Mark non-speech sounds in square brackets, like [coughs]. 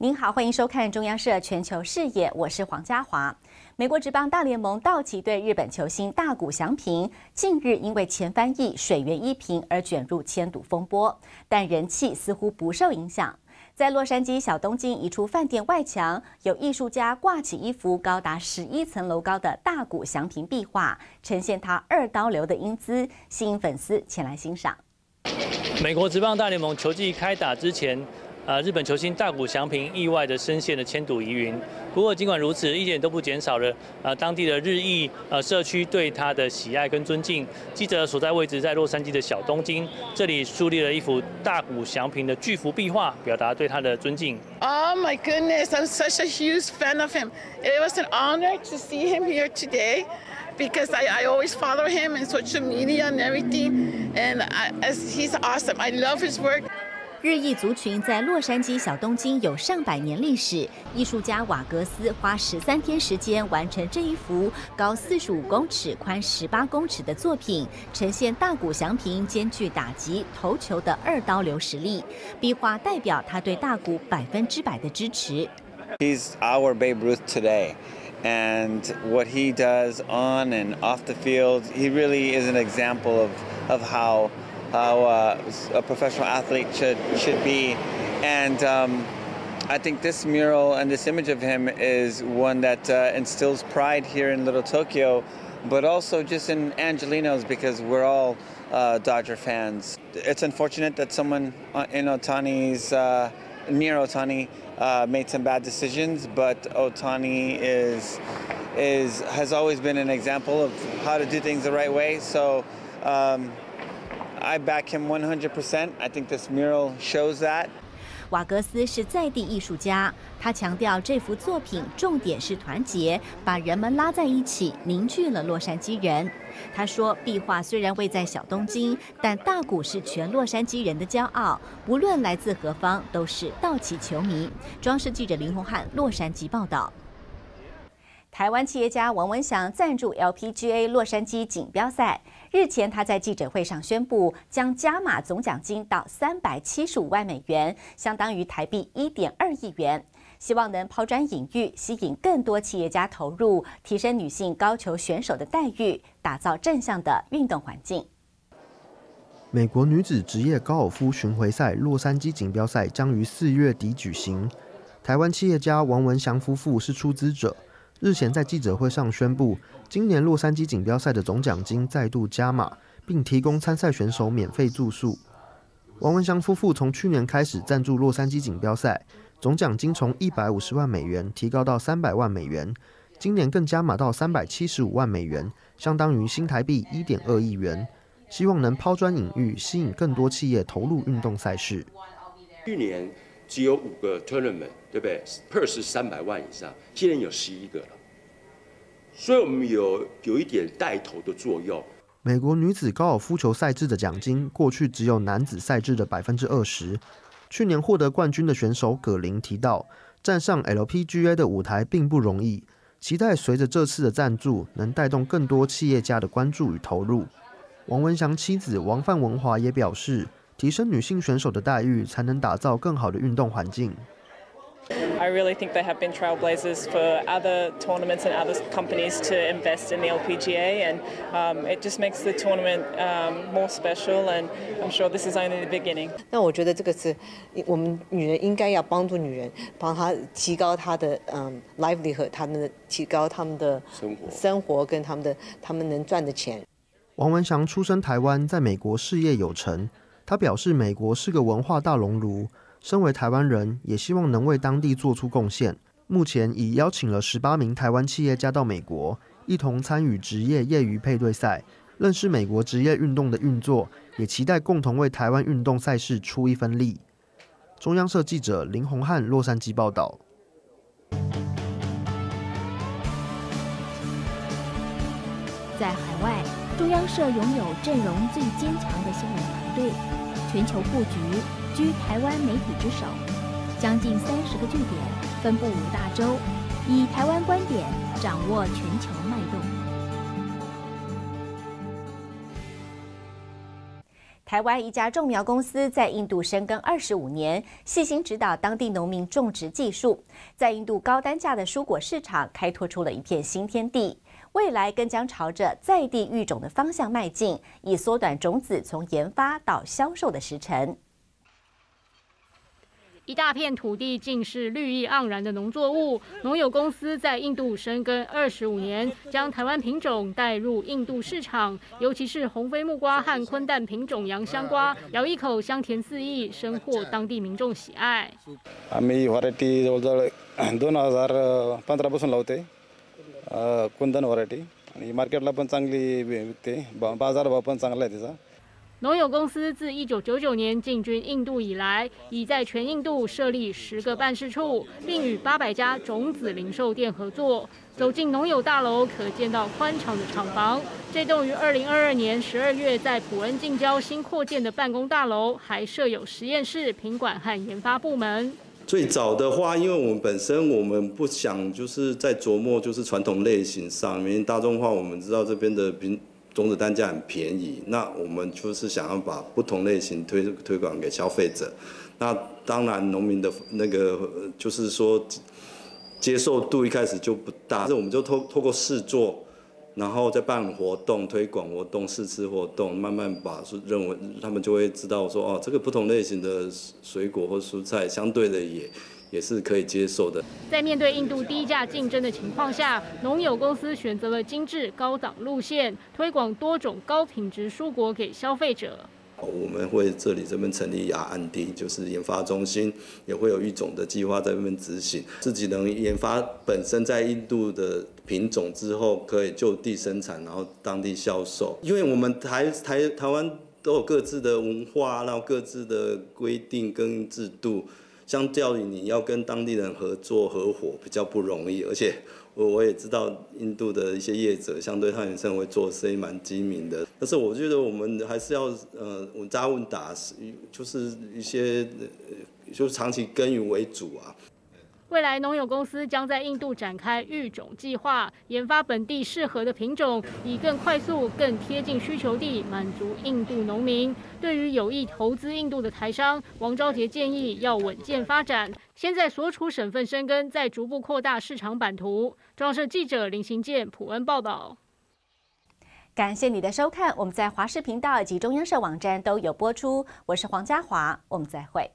您好，欢迎收看中央社全球视野，我是黄家华。美国职棒大联盟道奇队日本球星大谷翔平近日因为前翻译水原一平而卷入迁赌风波，但人气似乎不受影响。在洛杉矶小东京一处饭店外墙，有艺术家挂起一幅高达十一层楼高的大谷翔平壁画，呈现他二刀流的英姿，吸引粉丝前来欣赏。美国职棒大联盟球季开打之前。啊，日本球星大谷翔平意外的深陷了千赌疑云。不过尽管如此，一点都不减少了呃当地的日裔呃社区对他的喜爱跟尊敬。记者所在位置在洛杉矶的小东京，这里树立了一幅大谷翔平的巨幅壁画，表达对他的尊敬。Oh my goodness, I'm such a huge fan of him. It was an honor to see him here today. Because I, I always follow him in social media and everything, and I, as he's awesome. I love his work. 日裔族群在洛杉矶小东京有上百年历史。艺术家瓦格斯花十三天时间完成这一幅高四十五公尺、宽十八公尺的作品，呈现大谷翔平兼具打击、投球的二刀流实力。壁画代表他对大谷百分之百的支持。He's our Babe Ruth today, and what he does on and off the field, he really is an example of of how. How uh, a professional athlete should should be, and um, I think this mural and this image of him is one that uh, instills pride here in Little Tokyo, but also just in Angelinos because we're all uh, Dodger fans. It's unfortunate that someone uh, in Otani's uh, near Otani uh, made some bad decisions, but Otani is is has always been an example of how to do things the right way. So. Um, I back him 100%. I think this mural shows that. 瓦格斯是在地艺术家，他强调这幅作品重点是团结，把人们拉在一起，凝聚了洛杉矶人。他说，壁画虽然位在小东京，但大谷是全洛杉矶人的骄傲，无论来自何方，都是道奇球迷。装饰记者林宏汉，洛杉矶报道。台湾企业家王文祥赞助 LPGA 洛杉矶锦标赛。日前，他在记者会上宣布，将加码总奖金到三百七十五万美元，相当于台币一点二亿元，希望能抛砖引玉，吸引更多企业家投入，提升女性高球选手的待遇，打造正向的运动环境。美国女子职业高尔夫巡回赛洛杉矶锦标赛将于四月底举行，台湾企业家王文祥夫妇是出资者。日前在记者会上宣布，今年洛杉矶锦标赛的总奖金再度加码，并提供参赛选手免费住宿。王文祥夫妇从去年开始赞助洛杉矶锦标赛，总奖金从一百五十万美元提高到三百万美元，今年更加码到三百七十五万美元，相当于新台币一点二亿元，希望能抛砖引玉，吸引更多企业投入运动赛事。去年。只有五个 tournament，对不对？purse 三百万以上，今年有十一个了，所以我们有有一点带头的作用。美国女子高尔夫球赛制的奖金，过去只有男子赛制的百分之二十。去年获得冠军的选手葛林提到，站上 LPGA 的舞台并不容易，期待随着这次的赞助，能带动更多企业家的关注与投入。王文祥妻子王范文华也表示。提升女性选手的待遇，才能打造更好的运动环境。I really think they have been trailblazers for other tournaments and other companies to invest in the LPGA, and um, it just makes the tournament um, more special. And I'm sure this is only the beginning. 那我觉得这个是我们女人应该要帮助女人，帮她提高她的嗯 livelihood，她们的提高她们的生活，生活跟他们的他们能赚的钱。王文祥出生台湾，在美国事业有成。他表示，美国是个文化大熔炉，身为台湾人，也希望能为当地做出贡献。目前已邀请了十八名台湾企业家到美国，一同参与职业业余配对赛，认识美国职业运动的运作，也期待共同为台湾运动赛事出一份力。中央社记者林宏汉洛杉矶报道。在海外，中央社拥有阵容最坚强的新闻团队。全球布局居台湾媒体之首，将近三十个据点，分布五大洲，以台湾观点掌握全球脉动。台湾一家种苗公司在印度深耕二十五年，细心指导当地农民种植技术，在印度高单价的蔬果市场开拓出了一片新天地。未来更将朝着在地育种的方向迈进，以缩短种子从研发到销售的时程。一大片土地尽是绿意盎然的农作物。农友公司在印度深耕二十五年，将台湾品种带入印度市场，尤其是红飞木瓜和昆蛋品种洋香瓜，咬一口香甜四溢，深获当地民众喜爱。[coughs] [coughs] कुंदन व्हरायटी आणि मार्केटला पण चांगली विकते बाजारभाव पण चांगला आहे त्याचा 农友公司自一九九九年进军印度以来，已在全印度设立十个办事处，并与八百家种子零售店合作。走进农友大楼，可见到宽敞的厂房。这栋于二零二二年十二月在普恩近郊新扩建的办公大楼，还设有实验室、品管和研发部门。 最早的话，因为我们本身我们不想就是在琢磨就是传统类型上面大众化，我们知道这边的品。种子单价很便宜，那我们就是想要把不同类型推推广给消费者。那当然，农民的那个就是说接受度一开始就不大，但是我们就透透过试做，然后再办活动、推广活动、试吃活动，慢慢把是认为他们就会知道说哦，这个不同类型的水果或蔬菜相对的也。也是可以接受的。在面对印度低价竞争的情况下，农友公司选择了精致高档路线，推广多种高品质蔬果给消费者。我们会这里这边成立雅安地，就是研发中心，也会有育种的计划在那边执行。自己能研发本身在印度的品种之后，可以就地生产，然后当地销售。因为我们台台台湾都有各自的文化，然后各自的规定跟制度。相较于你要跟当地人合作合伙比较不容易，而且我我也知道印度的一些业者相对他本身会做生意蛮精明的，但是我觉得我们还是要呃稳扎稳打，就是一些就是长期耕耘为主啊。未来农友公司将在印度展开育种计划，研发本地适合的品种，以更快速、更贴近需求地满足印度农民。对于有意投资印度的台商，王昭杰建议要稳健发展，先在所处省份生根，再逐步扩大市场版图。中央社记者林行健、普恩报道。感谢你的收看，我们在华视频道及中央社网站都有播出。我是黄家华，我们再会。